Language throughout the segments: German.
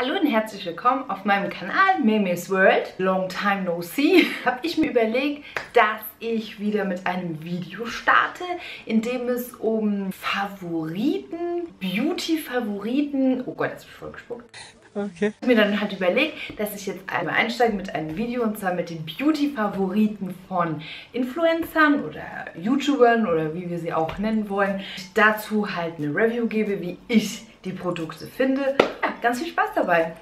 Hallo und herzlich willkommen auf meinem Kanal Memes World. Long time no see. Habe ich mir überlegt, dass ich wieder mit einem Video starte, in dem es um Favoriten, Beauty-Favoriten, oh Gott, jetzt bin ich voll gespuckt. Okay. Ich habe mir dann halt überlegt, dass ich jetzt einmal einsteige mit einem Video und zwar mit den Beauty-Favoriten von Influencern oder YouTubern oder wie wir sie auch nennen wollen. Ich dazu halt eine Review gebe, wie ich die Produkte finde. Ja, ganz viel Spaß dabei.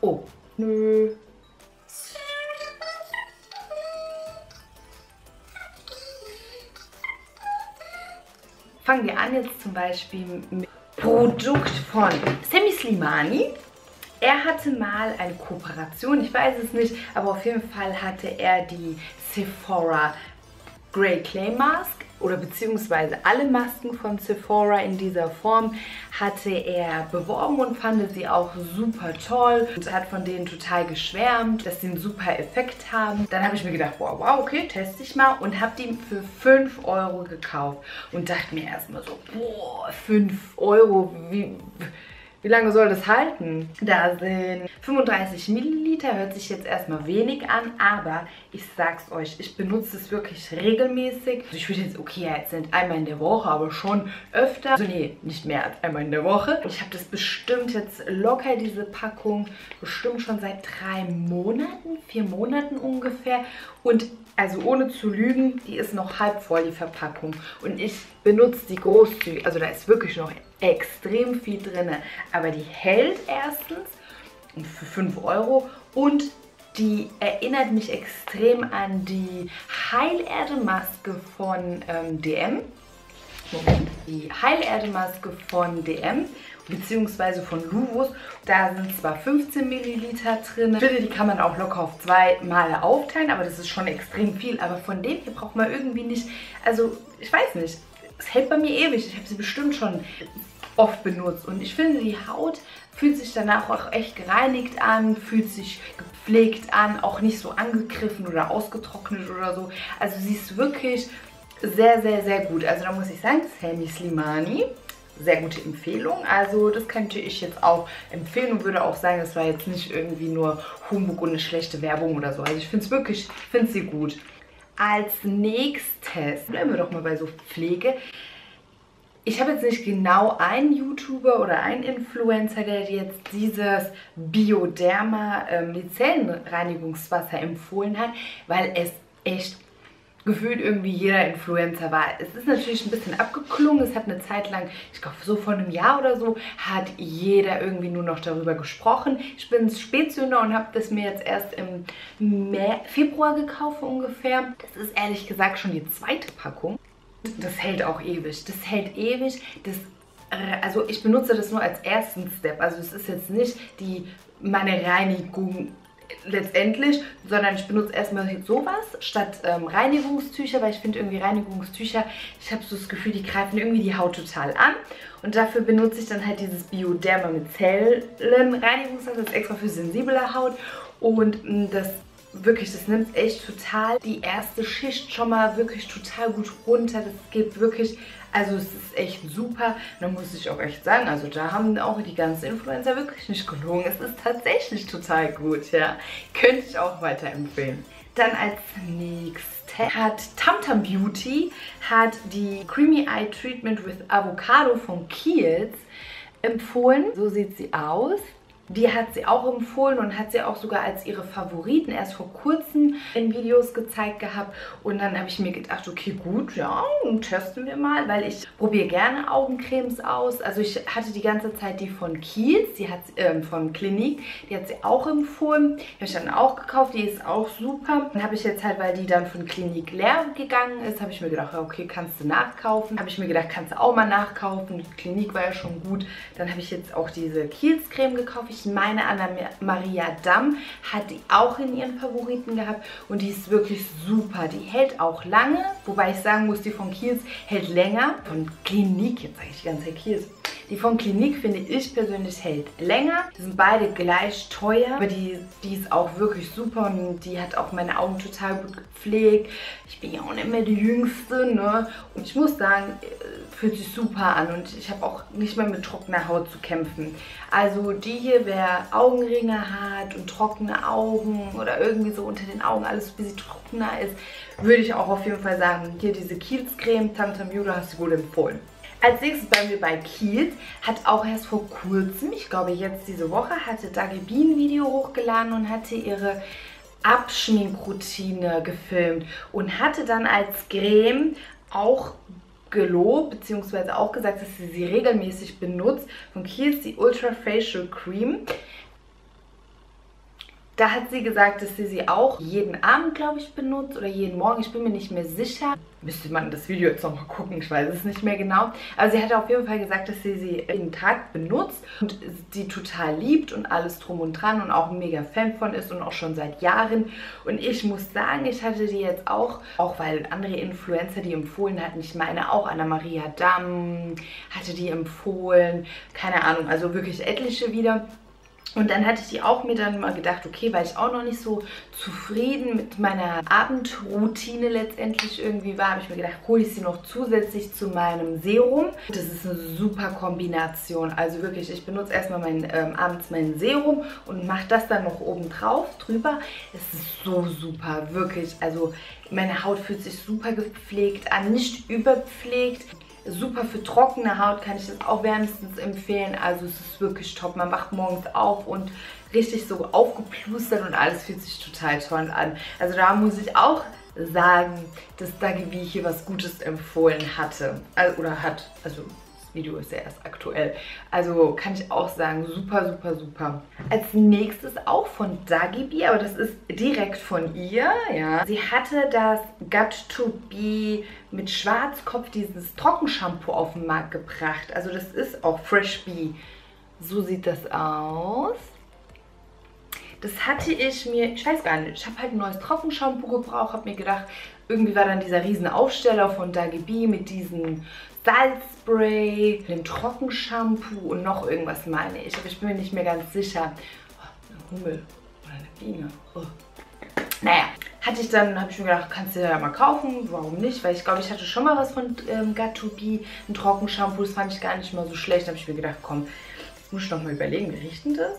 Oh, nö. Fangen wir an jetzt zum Beispiel mit Produkt von Semi Slimani. Er hatte mal eine Kooperation, ich weiß es nicht, aber auf jeden Fall hatte er die Sephora Grey Clay Mask oder beziehungsweise alle Masken von Sephora in dieser Form hatte er beworben und fand sie auch super toll und hat von denen total geschwärmt, dass sie einen super Effekt haben. Dann habe ich mir gedacht, wow, wow, okay, teste ich mal und habe die für 5 Euro gekauft und dachte mir erstmal so, boah, 5 Euro, wie wie lange soll das halten? Da sind 35 Milliliter, hört sich jetzt erstmal wenig an, aber ich sag's euch, ich benutze es wirklich regelmäßig. Also ich würde jetzt, okay, jetzt sind einmal in der Woche, aber schon öfter. Also nee, nicht mehr als einmal in der Woche. Ich habe das bestimmt jetzt locker, diese Packung, bestimmt schon seit drei Monaten, vier Monaten ungefähr. Und also ohne zu lügen, die ist noch halb voll, die Verpackung. Und ich benutze die großzügig. Also da ist wirklich noch extrem viel drin. Aber die hält erstens für 5 Euro und die erinnert mich extrem an die Heilerde-Maske von ähm, DM. Moment. Die Heilerde-Maske von DM beziehungsweise von Luvus. Da sind zwar 15 Milliliter drin. Ich finde, die kann man auch locker auf zwei Male aufteilen, aber das ist schon extrem viel. Aber von dem hier braucht man irgendwie nicht, also ich weiß nicht, es hält bei mir ewig. Ich habe sie bestimmt schon oft benutzt. Und ich finde, die Haut fühlt sich danach auch echt gereinigt an, fühlt sich gepflegt an, auch nicht so angegriffen oder ausgetrocknet oder so. Also sie ist wirklich sehr, sehr, sehr gut. Also da muss ich sagen, Sammy Slimani, sehr gute Empfehlung. Also das könnte ich jetzt auch empfehlen und würde auch sagen, das war jetzt nicht irgendwie nur Humbug und eine schlechte Werbung oder so. Also ich finde es wirklich, finde sie gut. Als nächstes, bleiben wir doch mal bei so Pflege, ich habe jetzt nicht genau einen YouTuber oder einen Influencer, der jetzt dieses Bioderma ähm, empfohlen hat, weil es echt gefühlt irgendwie jeder Influencer war. Es ist natürlich ein bisschen abgeklungen. Es hat eine Zeit lang, ich glaube so vor einem Jahr oder so, hat jeder irgendwie nur noch darüber gesprochen. Ich bin Spätsünder und habe das mir jetzt erst im Februar gekauft ungefähr. Das ist ehrlich gesagt schon die zweite Packung. Das hält auch ewig. Das hält ewig. Das, also ich benutze das nur als ersten Step. Also es ist jetzt nicht die meine Reinigung letztendlich, sondern ich benutze erstmal sowas statt ähm, Reinigungstücher, weil ich finde irgendwie Reinigungstücher, ich habe so das Gefühl, die greifen irgendwie die Haut total an. Und dafür benutze ich dann halt dieses Bioderma mit Zellen-Reinigungswasser, das ist extra für sensible Haut. Und mm, das wirklich, das nimmt echt total die erste Schicht schon mal wirklich total gut runter. Das gibt wirklich, also es ist echt super. Da muss ich auch echt sagen, also da haben auch die ganzen Influencer wirklich nicht gelungen. Es ist tatsächlich total gut, ja. Könnte ich auch weiterempfehlen. Dann als nächstes hat Tamtam Beauty hat die Creamy Eye Treatment with Avocado von Kiehl's empfohlen. So sieht sie aus. Die hat sie auch empfohlen und hat sie auch sogar als ihre Favoriten erst vor kurzem in Videos gezeigt gehabt. Und dann habe ich mir gedacht, okay, gut, ja, testen wir mal, weil ich probiere gerne Augencremes aus. Also ich hatte die ganze Zeit die von Kiels, die hat äh, von Clinique, die hat sie auch empfohlen. Die habe ich dann auch gekauft, die ist auch super. Dann habe ich jetzt halt, weil die dann von Clinique leer gegangen ist, habe ich mir gedacht, okay, kannst du nachkaufen. Habe ich mir gedacht, kannst du auch mal nachkaufen. Die Clinique war ja schon gut. Dann habe ich jetzt auch diese Kiels Creme gekauft ich meine, Anna-Maria Damm hat die auch in ihren Favoriten gehabt und die ist wirklich super. Die hält auch lange, wobei ich sagen muss, die von Kiels hält länger. Von Klinik, jetzt sage ich die ganze Zeit Kiels. Die von Clinique finde ich persönlich hält länger. Die sind beide gleich teuer, aber die, die ist auch wirklich super und die hat auch meine Augen total gut gepflegt. Ich bin ja auch nicht mehr die Jüngste, ne? Und ich muss sagen, äh, fühlt sich super an und ich habe auch nicht mehr mit trockener Haut zu kämpfen. Also die hier, wer Augenringe hat und trockene Augen oder irgendwie so unter den Augen alles ein bisschen trockener ist, würde ich auch auf jeden Fall sagen, hier diese Kielscreme, Tamtam Judo hast du gut empfohlen. Als nächstes bleiben wir bei Kiehl's. Hat auch erst vor kurzem, ich glaube jetzt diese Woche, hatte Dagi B ein Video hochgeladen und hatte ihre Abschminkroutine gefilmt und hatte dann als Creme auch gelobt, beziehungsweise auch gesagt, dass sie sie regelmäßig benutzt. Von Kiehl's die Ultra Facial Cream. Da hat sie gesagt, dass sie sie auch jeden Abend, glaube ich, benutzt oder jeden Morgen. Ich bin mir nicht mehr sicher. Müsste man das Video jetzt nochmal gucken, ich weiß es nicht mehr genau. Aber sie hat auf jeden Fall gesagt, dass sie sie jeden Tag benutzt und sie total liebt und alles drum und dran und auch ein mega Fan von ist und auch schon seit Jahren. Und ich muss sagen, ich hatte die jetzt auch, auch weil andere Influencer die empfohlen hatten, ich meine auch Anna-Maria Damm hatte die empfohlen, keine Ahnung, also wirklich etliche wieder. Und dann hatte ich die auch mir dann mal gedacht, okay, weil ich auch noch nicht so zufrieden mit meiner Abendroutine letztendlich irgendwie war, habe ich mir gedacht, hole ich sie noch zusätzlich zu meinem Serum. Das ist eine super Kombination. Also wirklich, ich benutze erstmal mein, ähm, abends mein Serum und mache das dann noch oben drauf, drüber. Es ist so super, wirklich. Also meine Haut fühlt sich super gepflegt an, nicht überpflegt. Super für trockene Haut kann ich das auch wärmstens empfehlen. Also es ist wirklich top. Man wacht morgens auf und richtig so aufgeplustert und alles fühlt sich total toll an. Also da muss ich auch sagen, dass Dagi hier was Gutes empfohlen hatte. Also, oder hat. Also Video ist ja erst aktuell. Also kann ich auch sagen, super, super, super. Als nächstes auch von Dagibi, aber das ist direkt von ihr, ja. Sie hatte das Got to Be mit Schwarzkopf, dieses Trockenshampoo auf den Markt gebracht. Also das ist auch Fresh Bee. So sieht das aus. Das hatte ich mir, ich weiß gar nicht, ich habe halt ein neues Trockenshampoo gebraucht, habe mir gedacht, irgendwie war dann dieser riesen Aufsteller von Dagibi mit diesem Salzspray, dem Trockenshampoo und noch irgendwas meine ich. Aber ich bin mir nicht mehr ganz sicher. Oh, eine Hummel oder eine Biene. Oh. Naja, hatte ich dann, habe ich mir gedacht, kannst du ja mal kaufen, warum nicht? Weil ich glaube, ich hatte schon mal was von ähm, Gat2B, ein Trockenshampoo, das fand ich gar nicht mal so schlecht. Da habe ich mir gedacht, komm, jetzt muss ich noch mal überlegen, wie riecht denn das?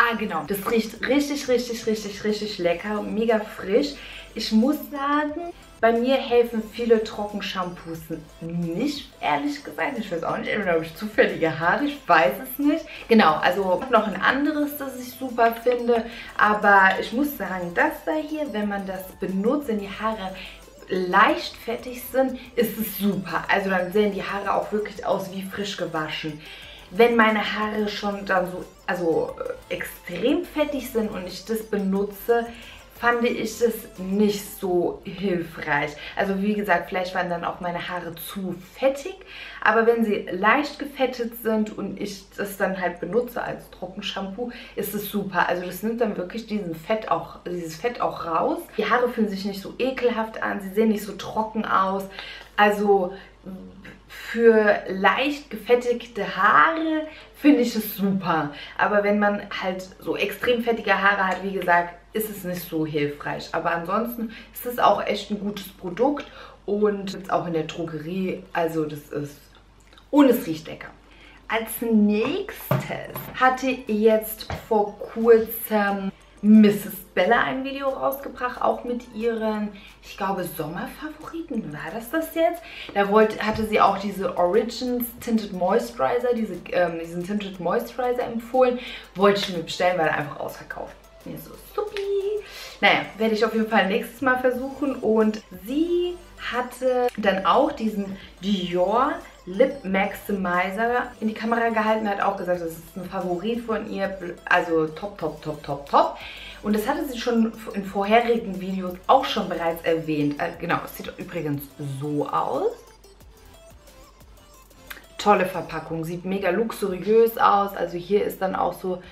Ah, genau. Das riecht richtig, richtig, richtig, richtig lecker. Mega frisch. Ich muss sagen, bei mir helfen viele Trockenshampoos nicht, ehrlich gesagt. Ich weiß auch nicht, entweder habe ich zufällige Haare, ich weiß es nicht. Genau, also noch ein anderes, das ich super finde. Aber ich muss sagen, das da hier, wenn man das benutzt, wenn die Haare leicht fettig sind, ist es super. Also dann sehen die Haare auch wirklich aus wie frisch gewaschen wenn meine Haare schon dann so also äh, extrem fettig sind und ich das benutze, fand ich es nicht so hilfreich. Also wie gesagt, vielleicht waren dann auch meine Haare zu fettig, aber wenn sie leicht gefettet sind und ich das dann halt benutze als Trockenshampoo, ist es super. Also das nimmt dann wirklich diesen Fett auch, dieses Fett auch raus. Die Haare fühlen sich nicht so ekelhaft an, sie sehen nicht so trocken aus. Also für leicht gefettigte Haare finde ich es super. Aber wenn man halt so extrem fettige Haare hat, wie gesagt, ist es nicht so hilfreich. Aber ansonsten ist es auch echt ein gutes Produkt und jetzt auch in der Drogerie. Also das ist... Und es riecht lecker. Als nächstes hatte jetzt vor kurzem Mrs. Bella ein Video rausgebracht, auch mit ihren, ich glaube, Sommerfavoriten. War das das jetzt? Da wollte, hatte sie auch diese Origins Tinted Moisturizer, diese, ähm, diesen Tinted Moisturizer empfohlen. Wollte ich mir bestellen, weil er einfach ausverkauft. Mir so, supi. Naja, werde ich auf jeden Fall nächstes Mal versuchen. Und sie hatte dann auch diesen Dior Lip Maximizer in die Kamera gehalten, hat auch gesagt, das ist ein Favorit von ihr, also top, top, top, top, top. Und das hatte sie schon in vorherigen Videos auch schon bereits erwähnt. Äh, genau, es sieht übrigens so aus. Tolle Verpackung, sieht mega luxuriös aus. Also hier ist dann auch so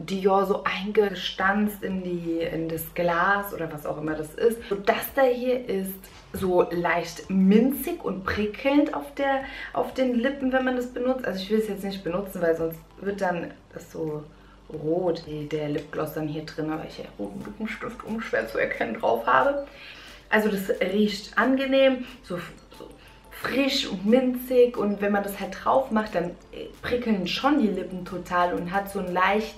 Dior so eingestanzt in, die, in das Glas oder was auch immer das ist. Und das da hier ist so leicht minzig und prickelnd auf, der, auf den Lippen, wenn man das benutzt. Also ich will es jetzt nicht benutzen, weil sonst wird dann das so rot, der Lipgloss dann hier drin, weil ich ja roten Lippenstift, um schwer zu erkennen, drauf habe. Also das riecht angenehm, so, so frisch und minzig und wenn man das halt drauf macht, dann prickeln schon die Lippen total und hat so einen leicht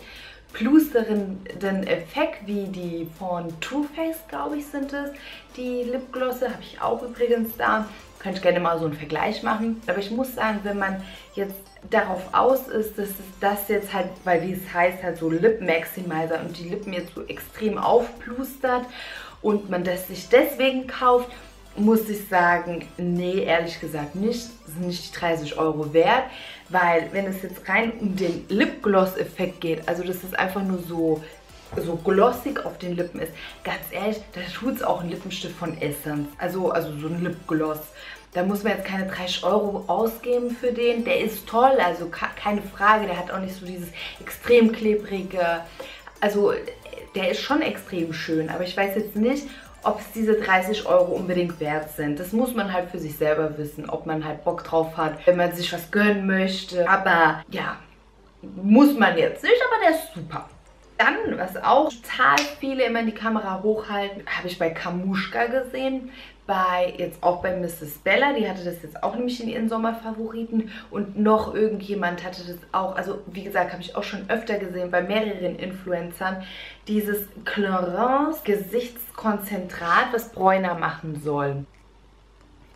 plusternden Effekt, wie die von Too Faced, glaube ich, sind es. Die Lipglosse habe ich auch übrigens da. Könnte ich gerne mal so einen Vergleich machen. Aber ich muss sagen, wenn man jetzt darauf aus ist, dass das jetzt halt, weil wie es heißt, halt so Lip Maximizer und die Lippen jetzt so extrem aufplustert und man das sich deswegen kauft, muss ich sagen, nee, ehrlich gesagt nicht. Sind nicht die 30 Euro wert, weil wenn es jetzt rein um den Lipgloss-Effekt geht, also das ist einfach nur so, so glossig auf den Lippen ist, ganz ehrlich, da tut es auch ein Lippenstift von Essence, also, also so ein Lipgloss. Da muss man jetzt keine 30 Euro ausgeben für den. Der ist toll, also keine Frage. Der hat auch nicht so dieses extrem klebrige. Also der ist schon extrem schön, aber ich weiß jetzt nicht, ob es diese 30 Euro unbedingt wert sind. Das muss man halt für sich selber wissen, ob man halt Bock drauf hat, wenn man sich was gönnen möchte. Aber ja, muss man jetzt nicht, aber der ist super. Dann, was auch total viele immer in die Kamera hochhalten, habe ich bei Kamushka gesehen bei, jetzt auch bei Mrs. Bella, die hatte das jetzt auch nämlich in ihren Sommerfavoriten und noch irgendjemand hatte das auch, also wie gesagt, habe ich auch schon öfter gesehen bei mehreren Influencern, dieses Clarins Gesichtskonzentrat, was bräuner machen soll.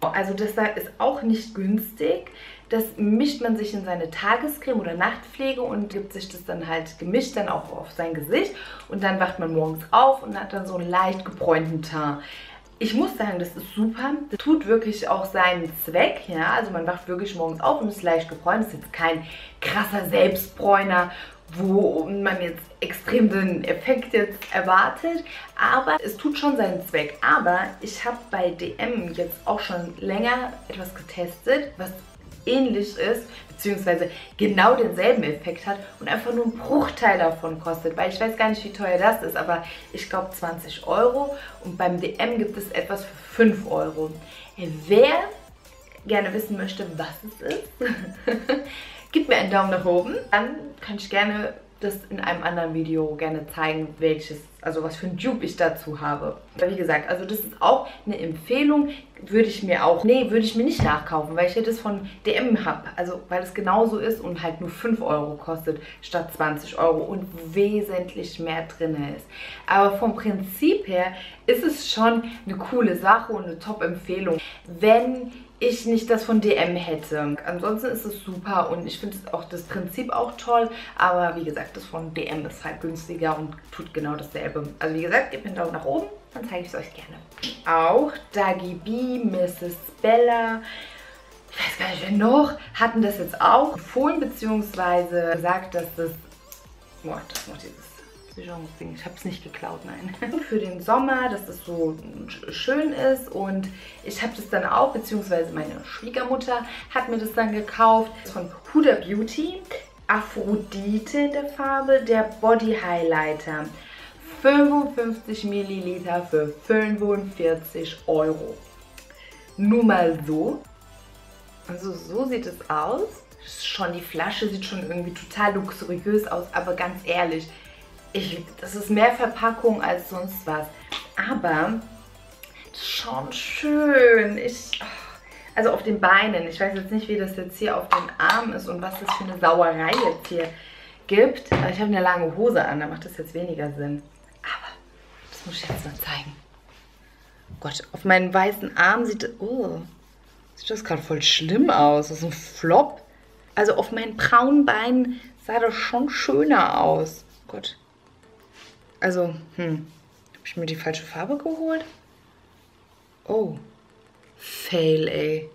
Also das da ist auch nicht günstig. Das mischt man sich in seine Tagescreme oder Nachtpflege und gibt sich das dann halt gemischt dann auch auf sein Gesicht. Und dann wacht man morgens auf und hat dann so einen leicht gebräunten Teint. Ich muss sagen, das ist super. Das tut wirklich auch seinen Zweck. Ja? Also man wacht wirklich morgens auf und ist leicht gebräunt. Das ist jetzt kein krasser Selbstbräuner, wo man jetzt extrem den Effekt jetzt erwartet. Aber es tut schon seinen Zweck. Aber ich habe bei DM jetzt auch schon länger etwas getestet, was ähnlich ist, beziehungsweise genau denselben Effekt hat und einfach nur einen Bruchteil davon kostet, weil ich weiß gar nicht, wie teuer das ist, aber ich glaube 20 Euro und beim DM gibt es etwas für 5 Euro. Wer gerne wissen möchte, was es ist, gibt mir einen Daumen nach oben, dann kann ich gerne das in einem anderen Video gerne zeigen, welches, also was für ein Dupe ich dazu habe. Aber wie gesagt, also das ist auch eine Empfehlung, würde ich mir auch, nee, würde ich mir nicht nachkaufen, weil ich ja das von DM habe, also weil es genauso ist und halt nur 5 Euro kostet statt 20 Euro und wesentlich mehr drin ist. Aber vom Prinzip her ist es schon eine coole Sache und eine Top-Empfehlung, wenn ich nicht das von DM hätte. Ansonsten ist es super und ich finde auch das Prinzip auch toll, aber wie gesagt, das von DM ist halt günstiger und tut genau dasselbe. Also wie gesagt, gebt mir einen Daumen nach oben, dann zeige ich es euch gerne. Auch Dagi B, Mrs. Bella, ich weiß gar nicht, wer noch, hatten das jetzt auch empfohlen, beziehungsweise gesagt, dass das, boah, das macht dieses Ding. Ich habe es nicht geklaut, nein. Für den Sommer, dass das so schön ist und ich habe das dann auch, beziehungsweise meine Schwiegermutter hat mir das dann gekauft. Von Huda Beauty. Aphrodite in der Farbe, der Body Highlighter. 55 Milliliter für 45 Euro. Nur mal so. Also so sieht es aus. Schon die Flasche sieht schon irgendwie total luxuriös aus, aber ganz ehrlich, ich, das ist mehr Verpackung als sonst was. Aber schon schön. Ich, also auf den Beinen. Ich weiß jetzt nicht, wie das jetzt hier auf den Armen ist und was das für eine Sauerei jetzt hier gibt. Ich habe eine lange Hose an, da macht das jetzt weniger Sinn. Aber das muss ich jetzt mal zeigen. Gott, auf meinen weißen Arm sieht, oh, sieht das gerade voll schlimm aus. Das ist ein Flop. Also auf meinen braunen Beinen sah das schon schöner aus. Gott. Also, hm. Habe ich mir die falsche Farbe geholt? Oh. Fail, ey.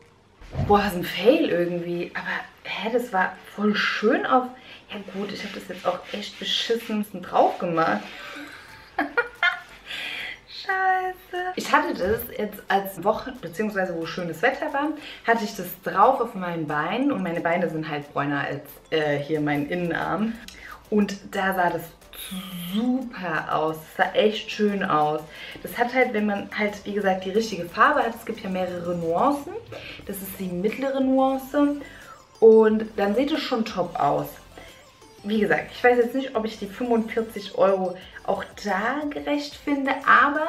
Boah, ist ein Fail irgendwie. Aber, hä, das war voll schön auf... Ja gut, ich habe das jetzt auch echt beschissen drauf gemacht. Scheiße. Ich hatte das jetzt als Woche, beziehungsweise wo schönes Wetter war, hatte ich das drauf auf meinen Beinen und meine Beine sind halt bräuner als äh, hier mein Innenarm. Und da sah das super aus. Das sah echt schön aus. Das hat halt, wenn man halt, wie gesagt, die richtige Farbe hat, es gibt ja mehrere Nuancen. Das ist die mittlere Nuance. Und dann sieht es schon top aus. Wie gesagt, ich weiß jetzt nicht, ob ich die 45 Euro auch da gerecht finde, aber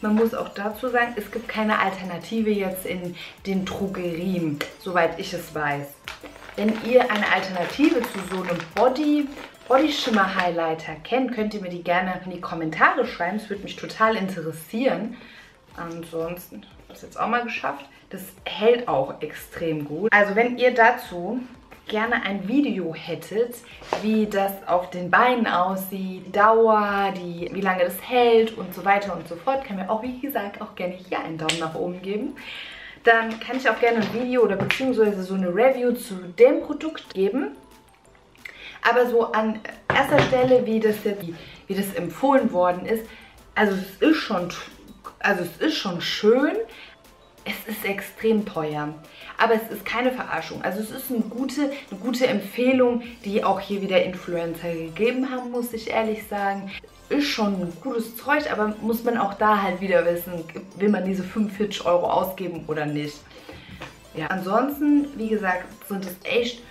man muss auch dazu sagen, es gibt keine Alternative jetzt in den Drogerien, soweit ich es weiß. Wenn ihr eine Alternative zu so einem Body Body Shimmer Highlighter kennt, könnt ihr mir die gerne in die Kommentare schreiben. Es würde mich total interessieren. Ansonsten, das jetzt auch mal geschafft. Das hält auch extrem gut. Also wenn ihr dazu gerne ein Video hättet, wie das auf den Beinen aussieht, die Dauer, die, wie lange das hält und so weiter und so fort, kann mir auch, wie gesagt, auch gerne hier einen Daumen nach oben geben. Dann kann ich auch gerne ein Video oder beziehungsweise so eine Review zu dem Produkt geben. Aber so an erster Stelle, wie das jetzt, wie das empfohlen worden ist, also es ist schon, also es ist schon schön, es ist extrem teuer. Aber es ist keine Verarschung. Also es ist eine gute, eine gute Empfehlung, die auch hier wieder Influencer gegeben haben, muss ich ehrlich sagen. Ist schon ein gutes Zeug, aber muss man auch da halt wieder wissen, will man diese 45 Euro ausgeben oder nicht. Ja, ansonsten, wie gesagt, sind es echt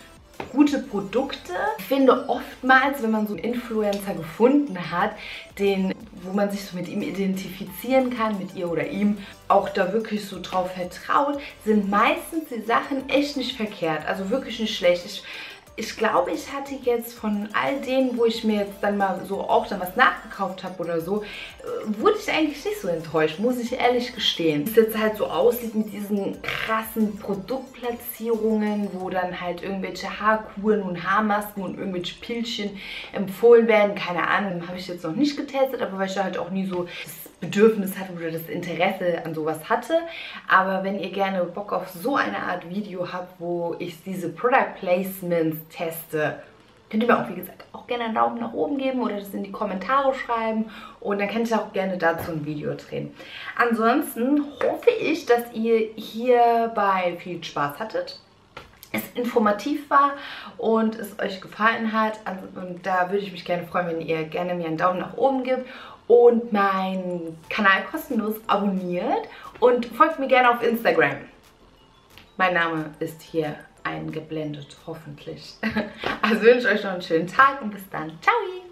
gute Produkte. Ich finde oftmals, wenn man so einen Influencer gefunden hat, den, wo man sich so mit ihm identifizieren kann, mit ihr oder ihm, auch da wirklich so drauf vertraut, sind meistens die Sachen echt nicht verkehrt. Also wirklich nicht schlecht. Ich ich glaube, ich hatte jetzt von all denen, wo ich mir jetzt dann mal so auch dann was nachgekauft habe oder so, äh, wurde ich eigentlich nicht so enttäuscht, muss ich ehrlich gestehen. Wie es jetzt halt so aussieht mit diesen krassen Produktplatzierungen, wo dann halt irgendwelche Haarkuren und Haarmasken und irgendwelche Pilchen empfohlen werden, keine Ahnung, habe ich jetzt noch nicht getestet, aber weil ich halt auch nie so das Bedürfnis hatte oder das Interesse an sowas hatte. Aber wenn ihr gerne Bock auf so eine Art Video habt, wo ich diese Product Placements teste, könnt ihr mir auch, wie gesagt, auch gerne einen Daumen nach oben geben oder das in die Kommentare schreiben und dann könnt ihr auch gerne dazu ein Video drehen. Ansonsten hoffe ich, dass ihr hierbei viel Spaß hattet es informativ war und es euch gefallen hat. Also, und da würde ich mich gerne freuen, wenn ihr gerne mir einen Daumen nach oben gibt und meinen Kanal kostenlos abonniert und folgt mir gerne auf Instagram. Mein Name ist hier eingeblendet, hoffentlich. Also wünsche euch noch einen schönen Tag und bis dann. Ciao!